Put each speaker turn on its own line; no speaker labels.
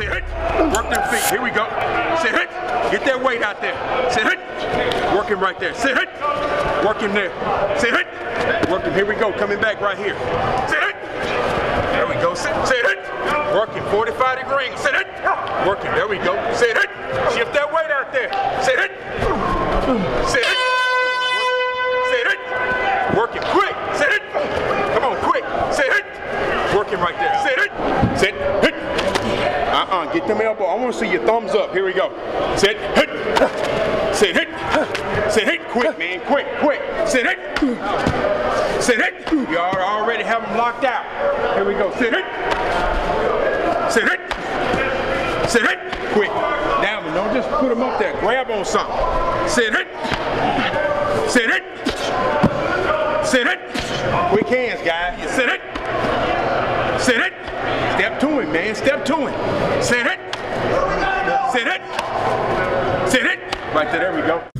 Sit hit. Work them feet. Here we go. Sit hit. Get that weight out there. Sit hit. Working right there. Sit hit. Working there. Sit hit. Working. Here we go. Coming back right here. Sit hit. There we go. Sit. Sit hit. Working 45 degrees. Sit hit. Working. There we go. Sit hit. Shift that weight out there. Sit hit. Sit hit. Sit hit. Working quick. Sit hit. Come on, quick. Sit hit. Working right there. Sit hit. Sit hit. Uh-uh. Get them elbow. I want to see your thumbs up. Here we go. Sit hit. Sit hit. Sit hit. Quick, man. Quick, quick. Sit hit. Sit hit. Al- already have them locked out. Here we go. Sit hit. Sit hit. Sit hit. Quick. Down, don't just put them up there. Grab on something. Sit hit. Sit it. Sit it. Quick hands, guys. Sit it. Sit it. To him, man. Step to him. Sit it. Sit it. Sit it. Right there. There we go.